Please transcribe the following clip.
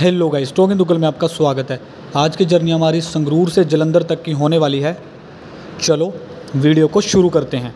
Hello guys stock in दुकल में आपका स्वागत है। आज की जर्नी हमारी संगरूर से जलंधर तक की होने वाली है। चलो, वीडियो को शुरू करते हैं।